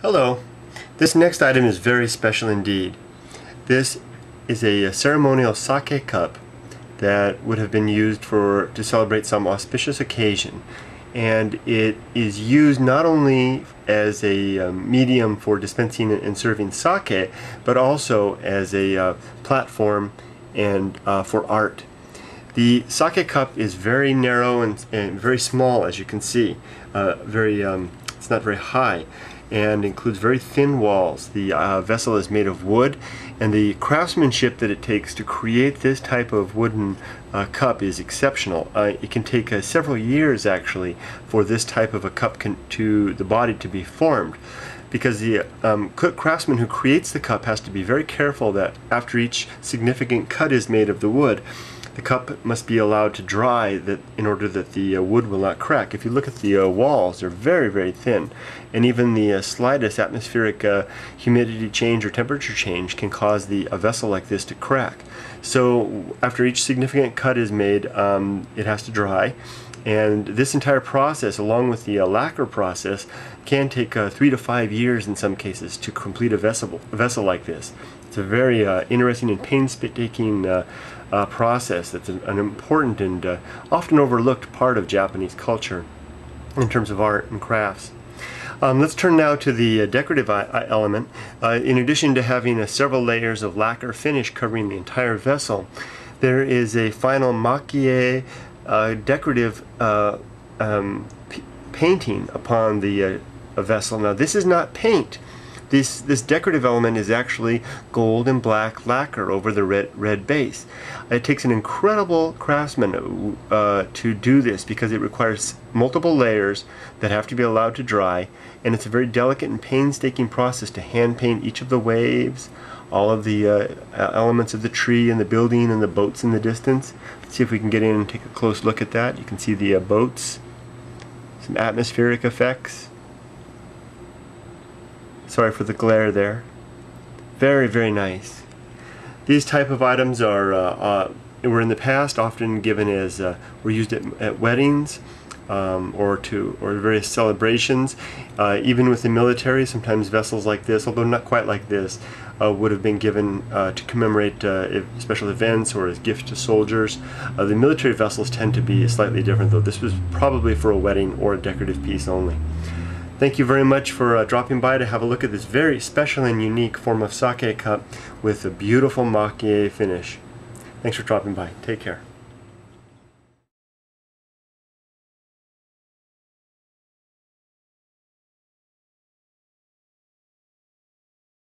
Hello. This next item is very special indeed. This is a ceremonial sake cup that would have been used for to celebrate some auspicious occasion and it is used not only as a um, medium for dispensing and serving sake but also as a uh, platform and uh, for art. The sake cup is very narrow and, and very small as you can see, uh, very um, it's not very high and includes very thin walls. The uh, vessel is made of wood and the craftsmanship that it takes to create this type of wooden uh, cup is exceptional. Uh, it can take uh, several years actually for this type of a cup to the body to be formed because the um, craftsman who creates the cup has to be very careful that after each significant cut is made of the wood the cup must be allowed to dry that in order that the uh, wood will not crack. If you look at the uh, walls, they're very, very thin, and even the uh, slightest atmospheric uh, humidity change or temperature change can cause the a vessel like this to crack. So after each significant cut is made, um, it has to dry. And this entire process, along with the uh, lacquer process, can take uh, three to five years in some cases to complete a vessel, a vessel like this. It's a very uh, interesting and painstaking uh, uh, process that's an, an important and uh, often overlooked part of Japanese culture in terms of art and crafts. Um, let's turn now to the uh, decorative element. Uh, in addition to having uh, several layers of lacquer finish covering the entire vessel, there is a final uh, decorative um, painting upon the vessel. Now this is not paint. This, this decorative element is actually gold and black lacquer over the red, red base. It takes an incredible craftsman uh, to do this because it requires multiple layers that have to be allowed to dry and it's a very delicate and painstaking process to hand paint each of the waves, all of the uh, elements of the tree and the building and the boats in the distance. Let's see if we can get in and take a close look at that. You can see the uh, boats, some atmospheric effects. Sorry for the glare there. Very, very nice. These type of items are uh, uh, were in the past often given as uh, were used at, at weddings um, or to or various celebrations. Uh, even with the military, sometimes vessels like this, although not quite like this, uh, would have been given uh, to commemorate special events or as gifts to soldiers. the military vessels tend to be slightly different, though. This was probably for a wedding or a decorative piece only. Thank you very much for uh, dropping by to have a look at this very special and unique form of sake cup with a beautiful makie finish. Thanks for dropping by. Take care.